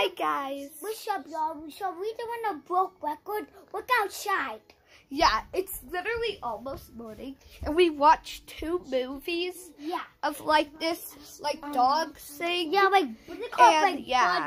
Hi guys. What's up, y'all? So we doing a broke record. Look outside. Yeah, it's literally almost morning, and we watched two movies Yeah. of like this, like Um, dog thing. Yeah, like, what they call? And, like, yeah.